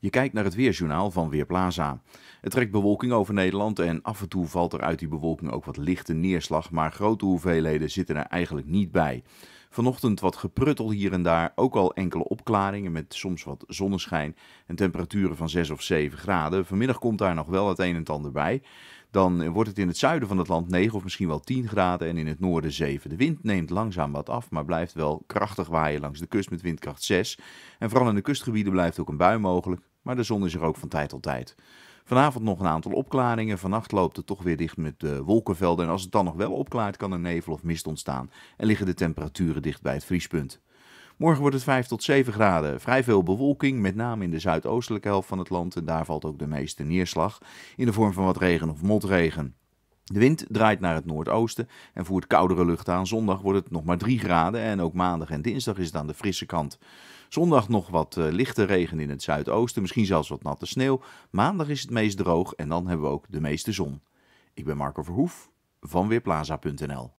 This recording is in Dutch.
Je kijkt naar het Weerjournaal van Weerplaza. Het trekt bewolking over Nederland en af en toe valt er uit die bewolking ook wat lichte neerslag, maar grote hoeveelheden zitten er eigenlijk niet bij. Vanochtend wat gepruttel hier en daar, ook al enkele opklaringen met soms wat zonneschijn en temperaturen van 6 of 7 graden. Vanmiddag komt daar nog wel het een en ander bij. Dan wordt het in het zuiden van het land 9 of misschien wel 10 graden en in het noorden 7. De wind neemt langzaam wat af, maar blijft wel krachtig waaien langs de kust met windkracht 6. En vooral in de kustgebieden blijft ook een bui mogelijk, maar de zon is er ook van tijd tot tijd. Vanavond nog een aantal opklaringen. Vannacht loopt het toch weer dicht met de wolkenvelden. En als het dan nog wel opklaart, kan er nevel of mist ontstaan. En liggen de temperaturen dicht bij het vriespunt. Morgen wordt het 5 tot 7 graden. Vrij veel bewolking, met name in de zuidoostelijke helft van het land. En daar valt ook de meeste neerslag in de vorm van wat regen of motregen. De wind draait naar het noordoosten en voert koudere lucht aan. Zondag wordt het nog maar 3 graden en ook maandag en dinsdag is het aan de frisse kant. Zondag nog wat uh, lichte regen in het zuidoosten, misschien zelfs wat natte sneeuw. Maandag is het meest droog en dan hebben we ook de meeste zon. Ik ben Marco Verhoef van Weerplaza.nl